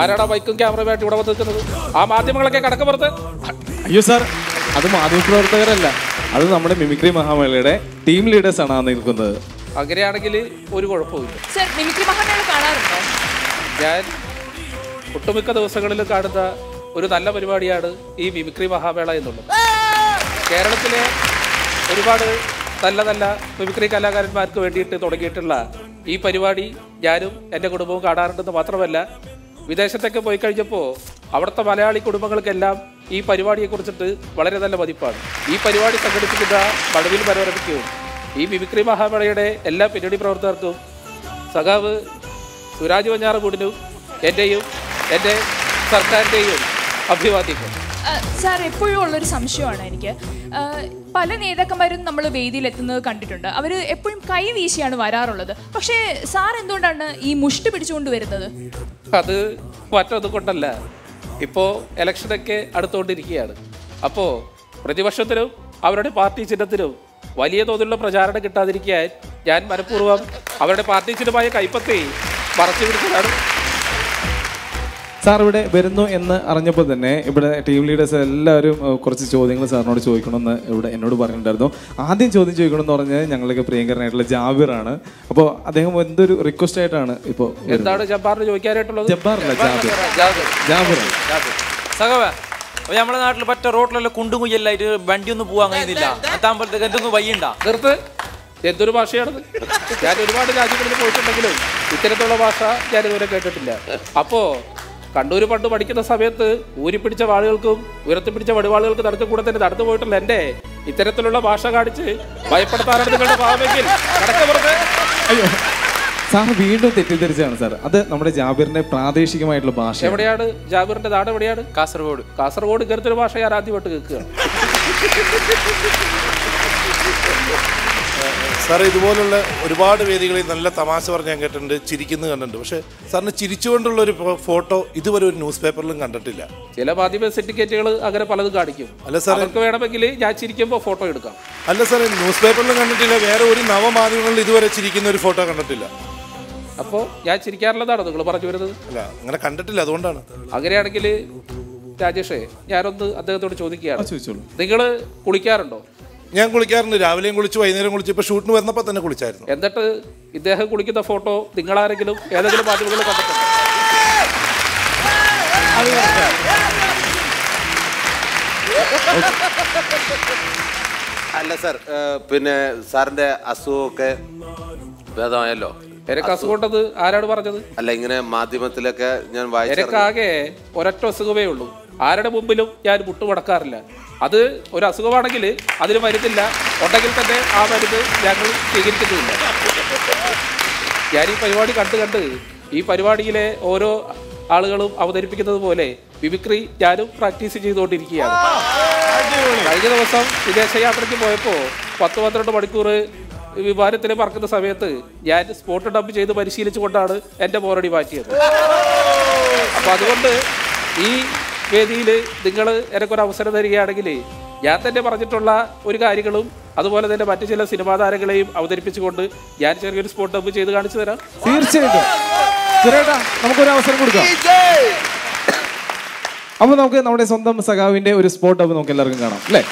ആരാടാ ബൈക്കും ക്യാമറയുമായിട്ട് ഇവിടെ വന്നിരിക്കുന്നത്? ആ മാധ്യമങ്ങളൊക്കെ കടക്കപ്പുറത്ത് അയ്യോ സാർ. അത് മാധ്യമ പ്രവർത്തകരല്ല. അത് നമ്മുടെ മിമിക്രി മഹാമേളയുടെ ടീം ലീഡേഴ്സ് ആണ് നിൽക്കുന്നത്. അങ്ങനെയാണെങ്കിൽ ഒരു കുഴപ്പമില്ല സർ മിമിക്രി മഹാമേള കാണാറുണ്ടോ? ഞാൻ ഒട്ടുമിക്ക ദിവസങ്ങളിൽ കാണുന്ന ഒരു നല്ല പരിപാടിയാണ് ഈ മിമിക്രി മഹാമേള എന്നുള്ളത്. കേരളത്തിലെ ഒരുപാട് നല്ല നല്ല മിമിക്രി കലാകാരന്മാർക്ക് വേണ്ടിയിട്ട് തുടങ്ങിയിട്ടുള്ള ഈ പരിപാടി ഞാനും എന്റെ കുടുംബവും കാണാറുണ്ടെന്ന് മാത്രമല്ല വിദേശത്തൊക്കെ പോയി കഴിഞ്ഞപ്പോൾ അവിടുത്തെ മലയാളി കുടുംബങ്ങൾക്കെല്ലാം ഈ പരിപാടിയെ കുറിച്ചിട്ട് വളരെ നല്ല മതിപ്പാണ് ഈ പരിപാടി സംഘടിപ്പിക്കുന്ന മഴവിൽ മനോരമയ്ക്കും ഈ മിമിക്രി മഹാമേളയുടെ എല്ലാ പിന്നണി പ്രവർത്തകർക്കും സഖാവ് സുരാജ് വഞ്ഞാറമൂടിനും എന്റെയും എന്റെ സർക്കാരിന്റെയും അഭിവാദ്യങ്ങൾ. സാർ എപ്പോഴും ഉള്ളൊരു സംശയമാണ് എനിക്ക്. പല നേതാക്കന്മാരും നമ്മൾ വേദിയിൽ എത്തുന്നത് കണ്ടിട്ടുണ്ട്. അവർ എപ്പോഴും കൈ വീശിയാണ് വരാറുള്ളത്. പക്ഷേ സാർ എന്തുകൊണ്ടാണ് ഈ മുഷ്ടി പിടിച്ചുകൊണ്ട് വരുന്നത്? അത് മറ്റൊന്നും കൊണ്ടല്ല ഇപ്പോൾ ഇലക്ഷനൊക്കെ അടുത്തുകൊണ്ടിരിക്കുകയാണ്. അപ്പോൾ പ്രതിപക്ഷത്തിനും അവരുടെ പാർട്ടി ചിഹ്നത്തിനും വലിയ തോതിലുള്ള പ്രചാരണം കിട്ടാതിരിക്കാൻ ഞാൻ മനഃപൂർവം അവരുടെ പാർട്ടി ചിഹ്നമായ കൈപ്പത്തി മറച്ചു പിടിച്ചതാണ്. സാർ ഇവിടെ വരുന്നു എന്ന് അറിഞ്ഞപ്പോൾ തന്നെ ഇവിടെ ടീം ലീഡേഴ്സ് എല്ലാവരും കുറച്ച് ചോദ്യങ്ങൾ സാറിനോട് ചോദിക്കണമെന്ന് ഇവിടെ എന്നോട് പറഞ്ഞിട്ടുണ്ടായിരുന്നു. ആദ്യം ചോദ്യം ചോദിക്കണം എന്ന് പറഞ്ഞാൽ ഞങ്ങളൊക്കെ പ്രിയങ്കരനായിട്ടുള്ള ജാബിറാണ്. അപ്പോൾ അദ്ദേഹം എന്തൊരു റിക്വസ്റ്റ് ആയിട്ടാണ് ഇപ്പോൾ എന്താണ് ജബ്ബാറിന് ചോദിക്കാനായിട്ടുള്ളത്? ജബ്ബാറല്ല ജാബിർ. ജാബിർ. ജാബിറാണ് സഹവ അപ്പൊ നമ്മുടെ നാട്ടിൽ പറ്റ റോട്ടിലെല്ലാം കുണ്ടും കുയ്യല്ലായിട്ട് വണ്ടിയൊന്നും പോവാൻ കഴിയുന്നില്ല? അത്താകുമ്പോഴത്തേക്ക് എന്തൊന്നും വയ്യണ്ട നിർത്ത്. എന്തൊരു ഭാഷയാണത് ഞാൻ ഒരുപാട് രാജ്യങ്ങളിൽ പോയിട്ടുണ്ടെങ്കിലും ഇത്തരത്തിലുള്ള ഭാഷ ഞാൻ ഇതുവരെ കേട്ടിട്ടില്ല. അപ്പോ കണ്ണൂർ പണ്ട് പഠിക്കുന്ന സമയത്ത് ഊരിപ്പിടിച്ച വാളുകൾക്കും ഉയർത്തിപ്പിടിച്ച വടിവാളുകൾക്കും നടത്തി കൂടെ തന്നെ നടന്നു പോയിട്ടുള്ള എന്റെ ഇത്തരത്തിലുള്ള ഭാഷ കാണിച്ച് ഭയപ്പെടുത്താനാണ് നിങ്ങളുടെ ഭാവമെങ്കിൽ കടക്കപ്പുറത്ത് അയ്യോ സാർ വീണ്ടും തെറ്റിദ്ധരിച്ചാണ് സാർ. അത് നമ്മുടെ ജാബിറിന്റെ പ്രാദേശികമായിട്ടുള്ള ഭാഷ എവിടെയാണ്? ജാബിറിന്റെ നാട് എവിടെയാണ്? കാസർഗോഡ്. കാസർഗോഡ് ഇങ്ങനത്തെ ഒരു ഭാഷ ഞാൻ ആദ്യമായിട്ട് കേൾക്കുകയാണ് സാർ ഇതുപോലുള്ള ഒരുപാട് വേദികളിൽ നല്ല തമാശ പറഞ്ഞ് ഞാൻ കേട്ടിട്ടുണ്ട് ചിരിക്കുന്നത് കണ്ടിട്ടുണ്ട്. പക്ഷെ സാറിന് ചിരിച്ചുകൊണ്ടുള്ള ഒരു ഫോട്ടോ ഇതുവരെ ഒരു ന്യൂസ് പേപ്പറിലും കണ്ടിട്ടില്ല. ചില മാധ്യമ സർട്ടിഫിക്കറ്റുകൾ അങ്ങനെ പലതും കാണിക്കും. അല്ല സാർ അവർക്ക് വേണമെങ്കിൽ ഞാൻ ചിരിക്കുമ്പോൾ ഫോട്ടോ എടുക്കാം. അല്ല സാറേ ന്യൂസ് പേപ്പറിലും കണ്ടിട്ടില്ല വേറെ ഒരു നവമാധ്യമങ്ങളിൽ ഇതുവരെ ചിരിക്കുന്ന ഒരു ഫോട്ടോ കണ്ടിട്ടില്ല. അപ്പോൾ ഞാൻ ചിരിക്കാറുള്ളതാണോ നിങ്ങൾ പറഞ്ഞു വരുന്നത്? അല്ല അങ്ങനെ കണ്ടിട്ടില്ല അതുകൊണ്ടാണ്. അങ്ങനെയാണെങ്കിൽ രാജേഷേ ഞാനൊന്ന് അദ്ദേഹത്തോട് ചോദിക്കുകയാണ്. ചോദിച്ചോളൂ. നിങ്ങൾ കുളിക്കാറുണ്ടോ? ഞാൻ കുളിക്കാറുണ്ട്. രാവിലെയും കുളിച്ച് വൈകുന്നേരം കുളിച്ച് ഇപ്പൊ ഷൂട്ടിന് വരുന്നപ്പോൾ തന്നെ കുളിച്ചായിരുന്നു. എന്നിട്ട് ഇദ്ദേഹം കുളിക്കുന്ന ഫോട്ടോ നിങ്ങളാരെങ്കിലും ഏതെങ്കിലും മാധ്യമങ്ങളിൽ കണ്ടിട്ടുണ്ടോ? അല്ല സാർ പിന്നെ സാറിന്റെ അസുഖമൊക്കെ ഭേദമായല്ലോ? എനിക്ക് അസുഖമുണ്ടത് ആരാണ് പറഞ്ഞത്? അല്ല ഇങ്ങനെ മാധ്യമത്തിലൊക്കെ ഞാൻ വായിച്ചു എനിക്കാകെ ഒരൊറ്റ അസുഖമേ ഉള്ളൂ. ആരുടെ മുമ്പിലും ഞാൻ മുട്ടുമടക്കാറില്ല. അത് ഒരു അസുഖമാണെങ്കിൽ അതിന് മരുന്നില്ല ഉണ്ടെങ്കിൽ തന്നെ ആ മരുന്ന് ഞങ്ങൾ സ്വീകരിക്കുന്നുമില്ല. ഞാൻ ഈ പരിപാടി കണ്ട് കണ്ട് ഈ പരിപാടിയിലെ ഓരോ ആളുകളും അവതരിപ്പിക്കുന്നത് പോലെ വിമിക്രി ഞാനും പ്രാക്ടീസ് ചെയ്തുകൊണ്ടിരിക്കുകയാണ്. കഴിഞ്ഞ ദിവസം വിദേശയാത്രയ്ക്ക് പോയപ്പോൾ പത്ത് പന്ത്രണ്ട് മണിക്കൂർ വിമാനത്തിൽ പറക്കുന്ന സമയത്ത് ഞാൻ സ്പോട്ട് ഡംപ് ചെയ്ത് പരിശീലിച്ചുകൊണ്ടാണ് എന്റെ മോറടി മാറ്റിയത്. അപ്പം അതുകൊണ്ട് ഈ വേദിയിൽ നിങ്ങൾ എനിക്കൊരു അവസരം തരികയാണെങ്കിൽ ഞാൻ തന്നെ പറഞ്ഞിട്ടുള്ള ഒരു കാര്യങ്ങളും അതുപോലെ തന്നെ മറ്റു ചില സിനിമാ താരങ്ങളെയും അവതരിപ്പിച്ചുകൊണ്ട് ഞാൻ ചെറിയൊരു സ്പോട്ട് അപ്പ് ചെയ്ത് കാണിച്ചു തരാം. തീർച്ചയായിട്ടും. നമുക്കൊരു അവസരം കൊടുക്കാം. അപ്പൊ നമുക്ക് നമ്മുടെ സ്വന്തം സഖാവിന്റെ ഒരു സ്പോട്ട് അപ്പ് നമുക്ക് എല്ലാവർക്കും കാണാം അല്ലേ?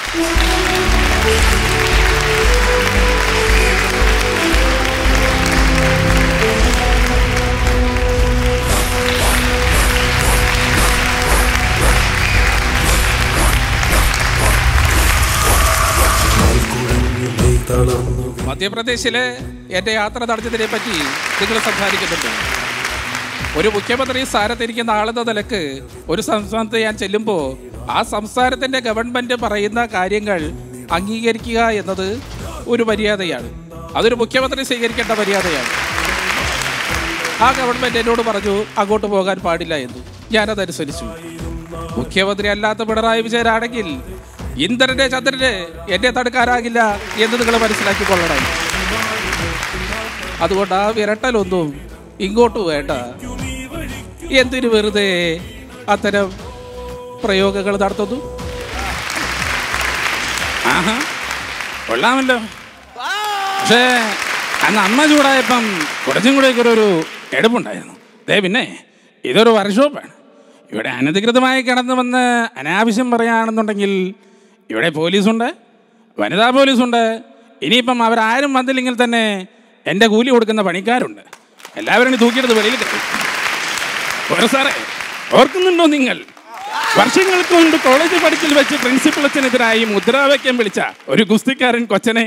മധ്യപ്രദേശിലെ എന്റെ യാത്ര തടഞ്ഞതിനെ പറ്റി നിങ്ങൾ സംസാരിക്കുന്നുണ്ട്. ഒരു മുഖ്യമന്ത്രി സ്ഥാനത്തിരിക്കുന്ന ആളെന്ന നിലയ്ക്ക് ഒരു സംസ്ഥാനത്ത് ഞാൻ ചെല്ലുമ്പോൾ ആ സംസ്ഥാനത്തിന്റെ ഗവൺമെന്റ് പറയുന്ന കാര്യങ്ങൾ അംഗീകരിക്കുക എന്നത് ഒരു മര്യാദയാണ്. അതൊരു മുഖ്യമന്ത്രി സ്വീകരിക്കേണ്ട മര്യാദയാണ്. ആ ഗവൺമെന്റ് എന്നോട് പറഞ്ഞു അങ്ങോട്ട് പോകാൻ പാടില്ല എന്ന്. ഞാനതനുസരിച്ചു. മുഖ്യമന്ത്രി അല്ലാത്ത പിണറായി വിജയനാണെങ്കിൽ ഇന്ദ്രന്റെ ചന്ദ്രന് എന്നെ തടുക്കാനാകില്ല എന്ന് നിങ്ങൾ മനസ്സിലാക്കിക്കൊള്ളണം. അതുകൊണ്ട് ആ വിരട്ടലൊന്നും ഇങ്ങോട്ട് വേണ്ട. എന്തിനു വെറുതെ അത്തരം പ്രയോഗങ്ങൾ നടത്തുന്നു? കൊള്ളാമല്ലോ. പക്ഷേ അന്ന് അമ്മ ചൂടായപ്പം കുറച്ചും കൂടെയൊക്കെ ഒരു എടുപ്പുണ്ടായിരുന്നു. ദേ പിന്നെ ഇതൊരു വർക്ക്ഷോപ്പാണ് ഇവിടെ അനധികൃതമായി കിടന്നു വന്ന് അനാവശ്യം പറയുകയാണെന്നുണ്ടെങ്കിൽ ഇവിടെ പോലീസുണ്ട്. വനിതാ പോലീസുണ്ട്. ഇനിയിപ്പം അവരാരും വന്നില്ലെങ്കിൽ തന്നെ എന്റെ കൂലി കൊടുക്കുന്ന പണിക്കാരുണ്ട്. എല്ലാവരും തൂക്കിയെടുത്ത് വെളിയിൽ ഓരോ സാറേ ഓർക്കുന്നുണ്ടോ നിങ്ങൾ? വർഷങ്ങൾക്ക് മുൻപ് കോളേജ് പഠിച്ചിൽ വെച്ച് പ്രിൻസിപ്പൽ അച്ഛനെതിരായി മുദ്രാവാക്യം വിളിച്ച ഒരു ഗുസ്തിക്കാരൻ കൊച്ചനെ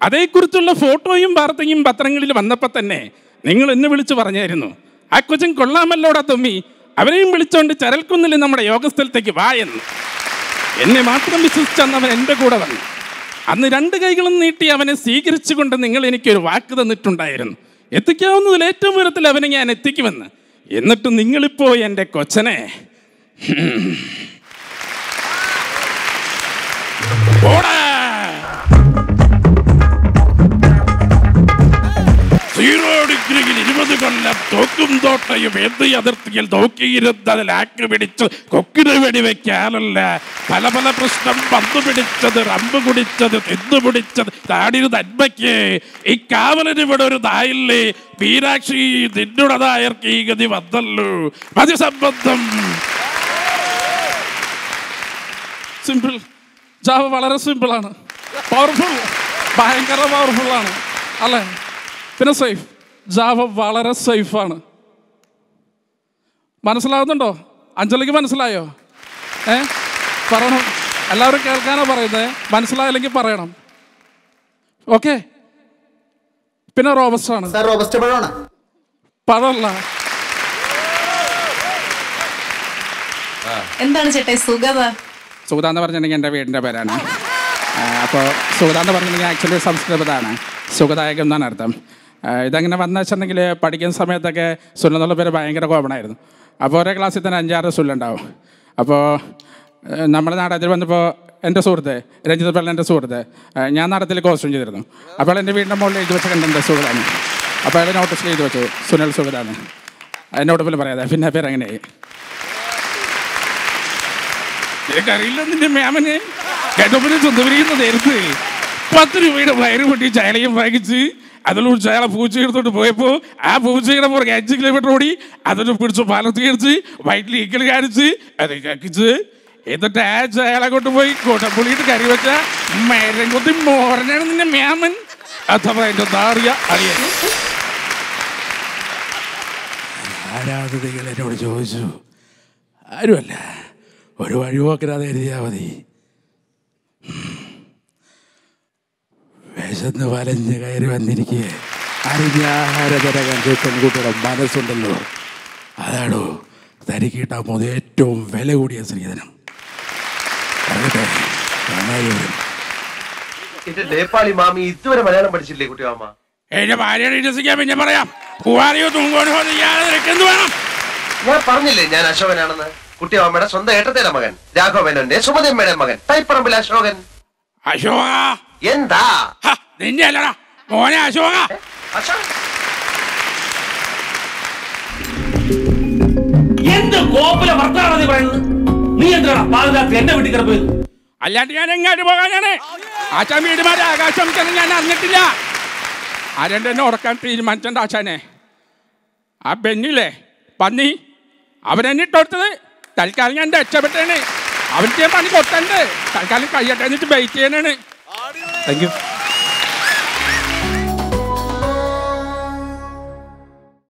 അതേക്കുറിച്ചുള്ള ഫോട്ടോയും വാർത്തയും പത്രങ്ങളിൽ വന്നപ്പോൾ തന്നെ നിങ്ങൾ എന്നെ വിളിച്ചു പറഞ്ഞായിരുന്നു. ആ കൊച്ചൻ കൊള്ളാമല്ലോടാ തൊമ്മി അവരെയും വിളിച്ചുകൊണ്ട് ചരൽക്കുന്നിൽ നമ്മുടെ യോഗസ്ഥലത്തേക്ക് വായെന്ന് എന്നെ മാത്രം വിശ്വസിച്ചന്ന് അവൻ എന്റെ കൂടെ വന്നു. അന്ന് രണ്ട് കൈകളും നീട്ടി അവനെ സ്വീകരിച്ചുകൊണ്ട് നിങ്ങൾ എനിക്കൊരു വാക്ക് തന്നിട്ടുണ്ടായിരുന്നു. എത്തിക്കാവുന്നതിൽ ഏറ്റവും ഉയരത്തിൽ അവനെ ഞാൻ എത്തിക്കുമെന്ന്. എന്നിട്ട് നിങ്ങളിപ്പോ എന്റെ കൊച്ചനെ. ഇരുപത് കൊല്ലം തോക്കും തോട്ടയും എന്ത് അതിർത്തിയിൽ നോക്കിയിരുന്നതിൽ ആക്ക് പിടിച്ച് കൊക്കിന് വെടിവെക്കാനല്ല പല പല പ്രശ്നം പന്ത് പിടിച്ചത് റമ്പ് കുടിച്ചത് തിന്നു പിടിച്ചത്. താടിന് നന്മയ്ക്ക്. ഈ കാവലിന് ഇവിടെ ഒരു നായില്ലേ? മീനാക്ഷി നിന്നുടെ നായർക്ക് ഈ ഗതി വന്നല്ലോ. മതിസംബന്ധം. സിമ്പിൾ ജാവ വളരെ സിമ്പിളാണ് പവർഫുൾ ഭയങ്കര പവർഫുള്ളാണ് അല്ലേ? പിന്നെ സേഫ് ജാവ വളരെ സേഫാണ് മനസ്സിലാവുന്നുണ്ടോ? അഞ്ജലിക്ക് മനസ്സിലായോ? ഏ? പറയണം. എല്ലാവരും കേൾക്കാനാ പറയുന്നത് മനസ്സിലായില്ലെങ്കിൽ പറയണം. ഓക്കെ? പിന്നെ റോബസ്റ്റ് പഴമാണ്. പഴമല്ല. എന്താണ് ചേട്ടാ സുഗത സുഗത എന്ന് പറഞ്ഞിട്ടുണ്ടെങ്കിൽ എന്റെ വീടിന്റെ പേരാണ്. അപ്പോൾ സുഗത എന്ന് പറഞ്ഞിട്ടുണ്ടെങ്കിൽ ആക്ച്വലി സംസ്കൃതമാണ് സുഗതായകം എന്നാണ് അർത്ഥം. ഇതങ്ങനെ വന്നു വെച്ചിട്ടുണ്ടെങ്കിൽ പഠിക്കുന്ന സമയത്തൊക്കെ സുല്ലെന്നുള്ള പേര് ഭയങ്കര കോമൺ ആയിരുന്നു. അപ്പോൾ ഒരേ ക്ലാസ്സിൽ തന്നെ അഞ്ചാറ് സുല്ലുണ്ടാവും അപ്പോൾ നമ്മുടെ നാടകത്തിൽ വന്നപ്പോൾ എന്റെ സുഹൃത്ത് രഞ്ജിത് പള്ളി എന്റെ സുഹൃത്ത് ഞാൻ നാടകത്തിൽ കോസ്റ്റ്യൂം ചെയ്തിരുന്നു. അപ്പോൾ എന്റെ വീടിന്റെ മുകളിൽ എഴുതി വെച്ച കണ്ടെന്റെ സുഹൃത്താണ്. അപ്പോൾ അയാൾ നോട്ടീസിൽ എഴുതി വെച്ചു സുനിൽ സുഹൃത്താണ്. എന്നോട് പോലും പറയാതെ പിന്നെ പേര് അങ്ങനെയായി എനിക്കറിയില്ല നിന്റെ മാമനെ? കേട്ടപ്പനെ സ്വന്തവരിക്കുന്ന നേരത്ത് പത്ത് രൂപയുടെ വയറ് പൊട്ടി ചായയും വാങ്ങിച്ച് അതിലൂടെ അയാളെ പൂച്ച എടുത്തോട്ട് പോയപ്പോൾ ആ പൂച്ചയുടെ പുറകെ അഞ്ച് കിലോമീറ്റർ ഓടി അതിന് പിടിച്ച് പാലത്ത് കയറിച്ച് വയറ്റിൽ ഈക്കൽ കാണിച്ച് അത് കക്കിച്ച് എന്നിട്ട് ആ ചായല കൊണ്ടുപോയി കോട്ടപ്പുള്ളിയിട്ട് കറി വെച്ച മരം കൊത്തി മോരനാണ് നിന്റെ മ്യാമൻ അഥവാ എന്റെ താറിയ അറിയാൻ എന്നോട് ചോദിച്ചു ആരുമല്ല ഒരു വഴിപോക്കരാതെ എഴുതിയാൽ മതി. വിശന്ന് വലഞ്ഞ് കയറി വന്നിരിക്കുക അരിഞ്ഞാഹാരതരകം പെൺകുട്ടിയുടെ മനസ്സുണ്ടല്ലോ. അതാണോ തനിക്ക് കിട്ടാൻ പോകുന്ന ഏറ്റവും വില കൂടിയ സ്ത്രീധനം. നേപ്പാളി മാമി ഇതുവരെ മലയാളം പഠിച്ചില്ലേ കുട്ടി മാമ? എന്റെ ഭാര്യയുടെ വിശ്വസിക്കാൻ പിന്നെ പറയാം. പൂവാറിയോ തുങ്കോനോ ഇയാളെ വേണം? ഞാൻ പറഞ്ഞില്ലേ ഞാൻ അശോകനാണെന്ന്? കുട്ടി മാമയുടെ സ്വന്തം ഏട്ടത്തേടെ മകൻ രാഘവനന്റെ സുമതിയമ്മയുടെ മകൻ തൈപ്പറമ്പിൽ അശോകൻ. അശോക? എന്താ? നിന്റെ അല്ലടാ മോനെ അശോക. അശോകൻ എന്ത് കോപ്പിലെ വർത്താനം നീ പറയുന്നത്? നീ എന്തിനാ പാതിരാത്രി എന്റെ വീട്ടിൽ കിടപ്പോയത് അല്ലാണ്ട് ഞാൻ എങ്ങാട്ട് പോകാനാണ്? ആശാൻ വീടുമാരെ ആകാശം ചെന്ന് ഞാൻ അറിഞ്ഞിട്ടില്ല. ആരണ്ട് എന്നെ ഉറക്കാൻ തീരുമാനിച്ചണ്ട ആശാനെ? ആ ബെന്നില്ലേ? പന്നി? അവനെന്നെ ഇട്ടോടുത്തത് തൽക്കാലം ഞാൻ രക്ഷപ്പെട്ടേണ്. അവന്റെ പണി കൊടുത്തണ്ട്. തൽക്കാലം കയ്യട്ടെ എന്നിട്ട് വെയിറ്റ് ചെയ്യാനാണ് താങ്ക് യു